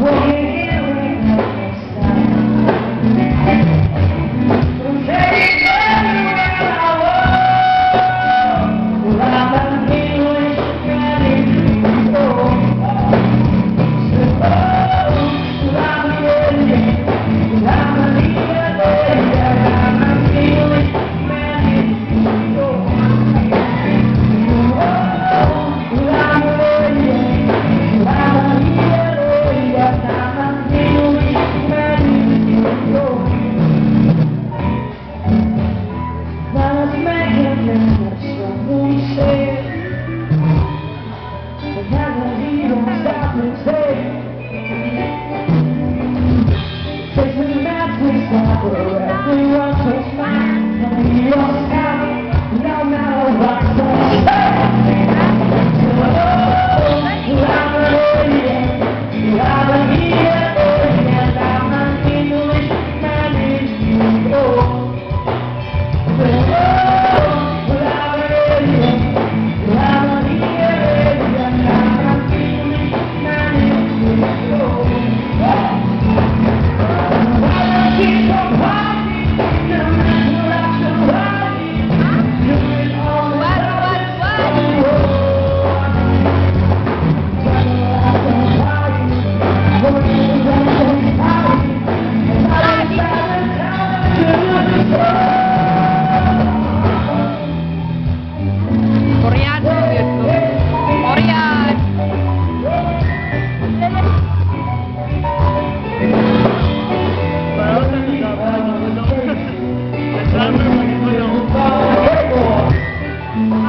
What Take me back, please,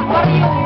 Corre!